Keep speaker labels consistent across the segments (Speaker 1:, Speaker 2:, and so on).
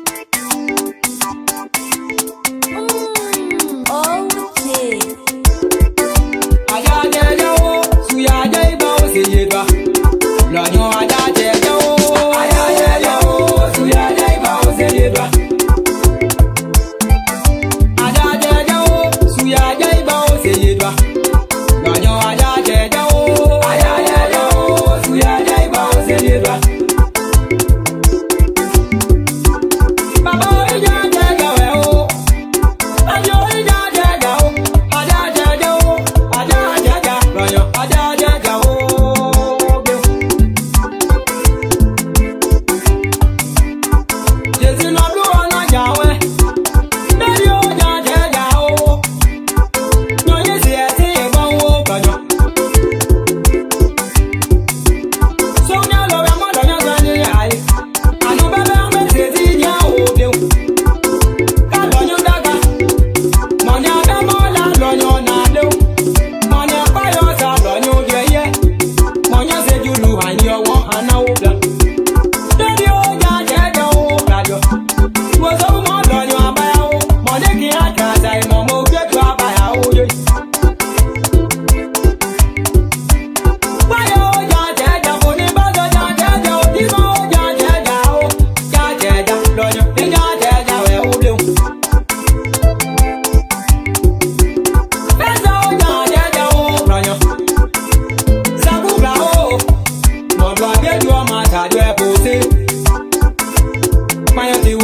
Speaker 1: Bye.
Speaker 2: ka due pussy. My auntie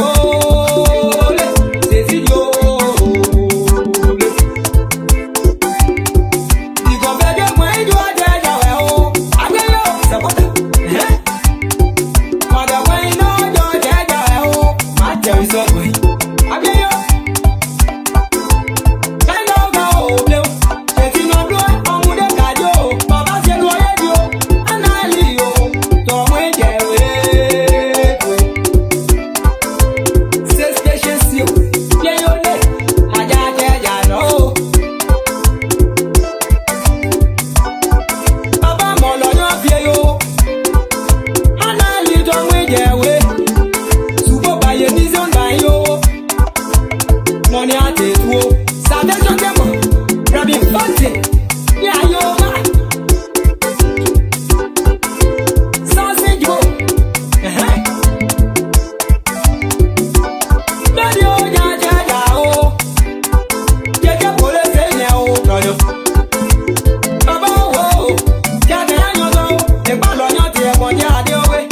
Speaker 2: money on your way.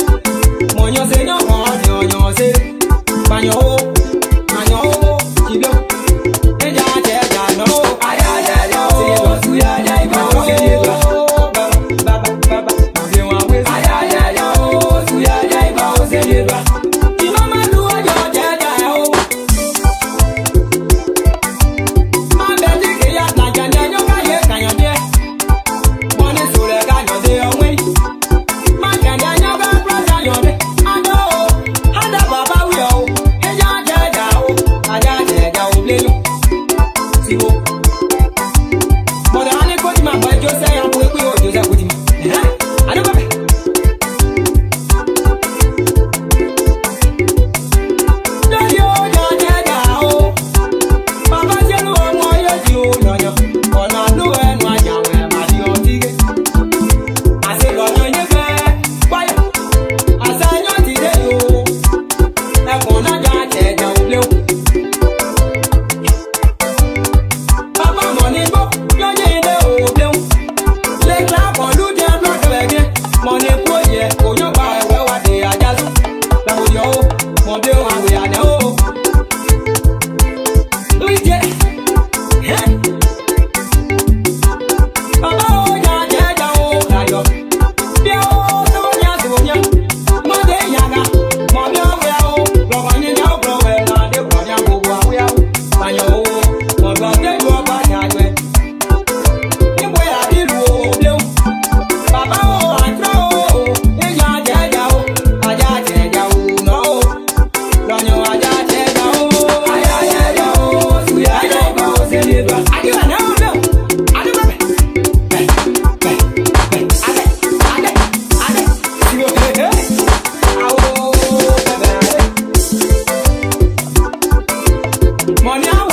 Speaker 2: Money on say, no, money on your say. Pan. Money